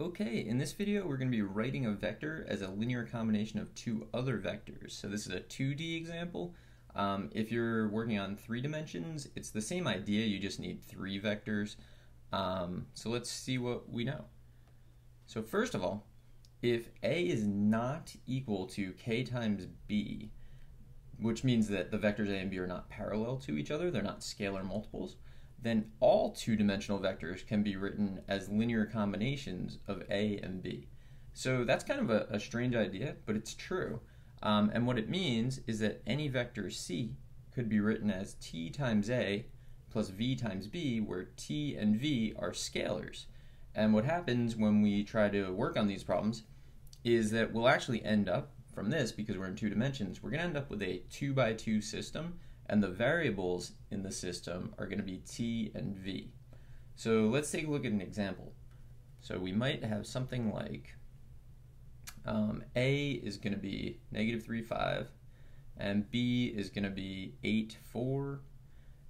Okay, in this video we're going to be writing a vector as a linear combination of two other vectors. So this is a 2D example. Um, if you're working on three dimensions, it's the same idea, you just need three vectors. Um, so let's see what we know. So first of all, if A is not equal to k times B, which means that the vectors A and B are not parallel to each other, they're not scalar multiples, then all two-dimensional vectors can be written as linear combinations of A and B. So that's kind of a, a strange idea, but it's true. Um, and what it means is that any vector C could be written as t times A plus v times b, where t and v are scalars. And what happens when we try to work on these problems is that we'll actually end up, from this, because we're in two dimensions, we're going to end up with a 2 by 2 system and the variables in the system are going to be t and v. So let's take a look at an example. So we might have something like um, a is going to be negative 3, 5, and b is going to be 8, 4,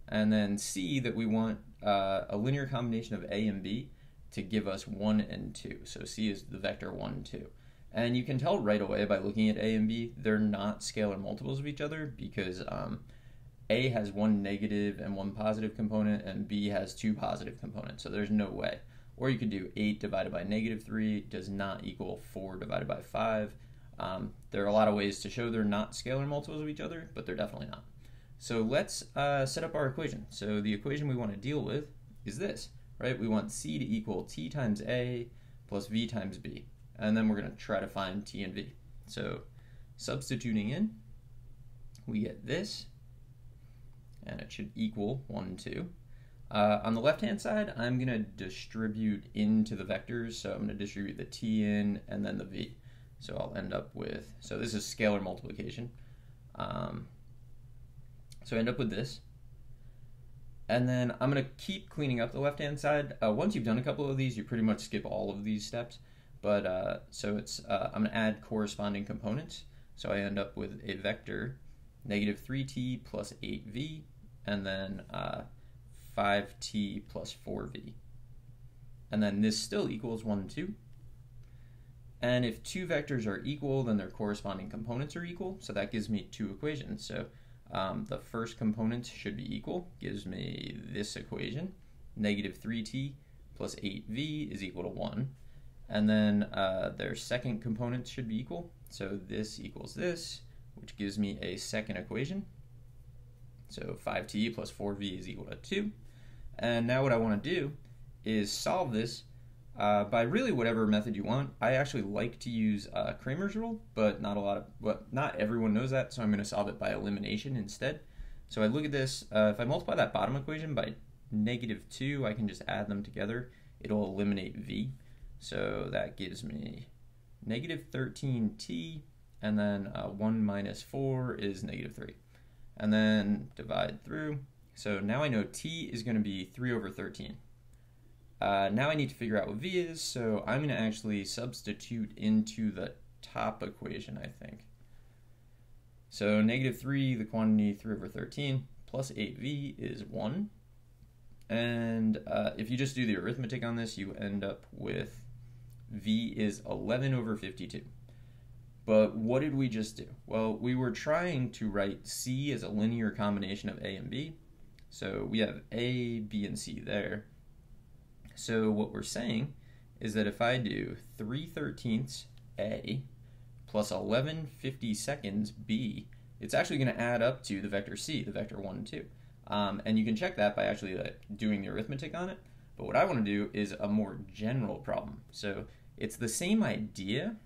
and then c that we want uh, a linear combination of a and b to give us 1 and 2. So c is the vector 1, 2. And you can tell right away by looking at a and b, they're not scalar multiples of each other because um, a has one negative and one positive component, and B has two positive components, so there's no way. Or you could do 8 divided by negative 3 does not equal 4 divided by 5. Um, there are a lot of ways to show they're not scalar multiples of each other, but they're definitely not. So let's uh, set up our equation. So the equation we want to deal with is this, right? We want C to equal T times A plus V times B. And then we're going to try to find T and V. So substituting in, we get this and it should equal 1, 2. Uh, on the left-hand side, I'm going to distribute into the vectors, so I'm going to distribute the t in and then the v. So I'll end up with, so this is scalar multiplication. Um, so I end up with this. And then I'm going to keep cleaning up the left-hand side. Uh, once you've done a couple of these, you pretty much skip all of these steps. But uh, so it's, uh, I'm going to add corresponding components. So I end up with a vector negative 3t plus 8v and then uh, 5t plus 4v. And then this still equals 1, 2. And if two vectors are equal, then their corresponding components are equal. So that gives me two equations. So um, the first component should be equal, gives me this equation. Negative 3t plus 8v is equal to 1. And then uh, their second component should be equal. So this equals this, which gives me a second equation. So 5t plus 4v is equal to 2. And now what I want to do is solve this uh, by really whatever method you want. I actually like to use uh, Cramer's rule, but not a lot of, not everyone knows that, so I'm going to solve it by elimination instead. So I look at this, uh, if I multiply that bottom equation by negative 2, I can just add them together. It'll eliminate v. So that gives me negative 13t, and then uh, 1 minus 4 is negative 3 and then divide through. So now I know t is going to be 3 over 13. Uh, now I need to figure out what v is, so I'm going to actually substitute into the top equation, I think. So negative 3, the quantity 3 over 13, plus 8v is 1. And uh, if you just do the arithmetic on this, you end up with v is 11 over 52. But what did we just do? Well, we were trying to write C as a linear combination of A and B. So we have A, B, and C there. So what we're saying is that if I do 3 thirteenths A plus 11 50 seconds B, it's actually going to add up to the vector C, the vector 1 and 2. Um, and you can check that by actually doing the arithmetic on it. But what I want to do is a more general problem. So it's the same idea,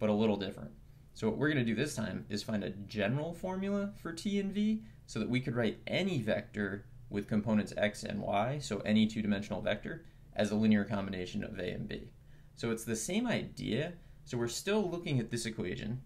but a little different. So what we're going to do this time is find a general formula for t and v so that we could write any vector with components x and y, so any two-dimensional vector, as a linear combination of a and b. So it's the same idea, so we're still looking at this equation.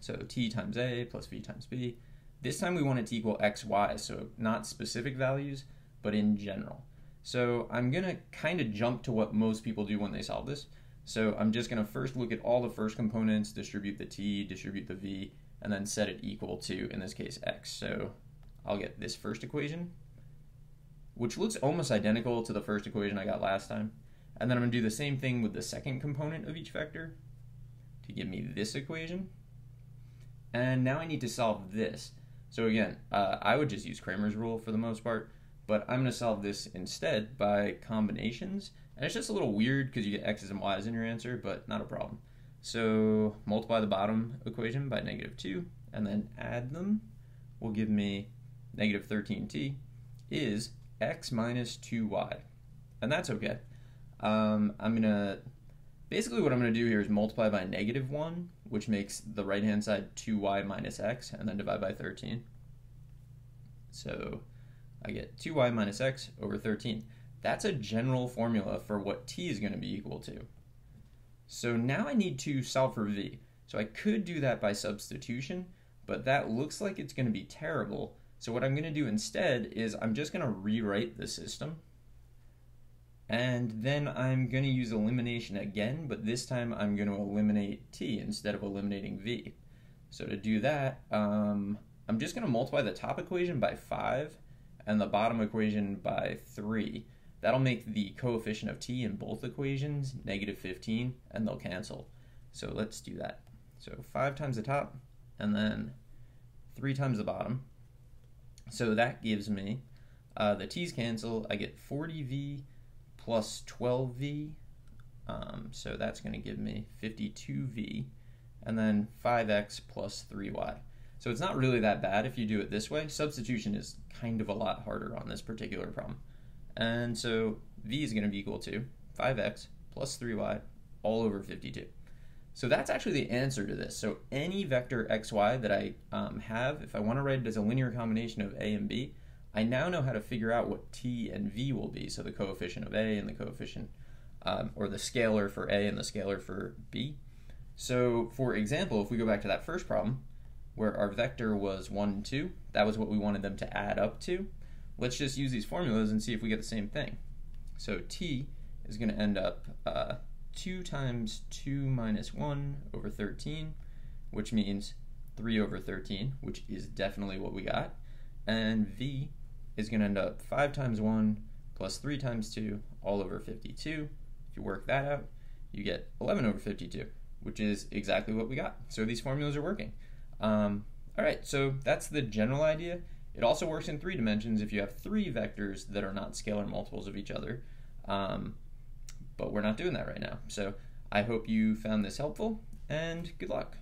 So t times a plus v times b. This time we want it to equal x, y, so not specific values, but in general. So I'm going to kind of jump to what most people do when they solve this. So I'm just going to first look at all the first components, distribute the t, distribute the v, and then set it equal to, in this case, x. So I'll get this first equation, which looks almost identical to the first equation I got last time. And then I'm going to do the same thing with the second component of each vector to give me this equation. And now I need to solve this. So again, uh, I would just use Cramer's rule for the most part, but I'm going to solve this instead by combinations. And it's just a little weird because you get x's and y's in your answer, but not a problem. So multiply the bottom equation by negative 2, and then add them will give me negative 13t is x minus 2y. And that's okay. Um, I'm going to, basically what I'm going to do here is multiply by negative 1, which makes the right-hand side 2y minus x, and then divide by 13. So I get 2y minus x over 13. That's a general formula for what t is going to be equal to. So now I need to solve for v. So I could do that by substitution, but that looks like it's going to be terrible. So what I'm going to do instead is I'm just going to rewrite the system. And then I'm going to use elimination again, but this time I'm going to eliminate t instead of eliminating v. So to do that, um, I'm just going to multiply the top equation by 5 and the bottom equation by 3. That'll make the coefficient of t in both equations negative 15, and they'll cancel. So let's do that. So 5 times the top, and then 3 times the bottom. So that gives me, uh, the t's cancel, I get 40v plus 12v, um, so that's going to give me 52v, and then 5x plus 3y. So it's not really that bad if you do it this way. Substitution is kind of a lot harder on this particular problem. And so v is going to be equal to 5x plus 3y all over 52. So that's actually the answer to this. So any vector xy that I um, have, if I want to write it as a linear combination of a and b, I now know how to figure out what t and v will be. So the coefficient of a and the coefficient, um, or the scalar for a and the scalar for b. So for example, if we go back to that first problem, where our vector was 1 2, that was what we wanted them to add up to. Let's just use these formulas and see if we get the same thing. So t is going to end up uh, 2 times 2 minus 1 over 13, which means 3 over 13, which is definitely what we got. And v is going to end up 5 times 1 plus 3 times 2 all over 52. If you work that out, you get 11 over 52, which is exactly what we got. So these formulas are working. Um, all right, so that's the general idea. It also works in three dimensions if you have three vectors that are not scalar multiples of each other. Um, but we're not doing that right now. So I hope you found this helpful, and good luck.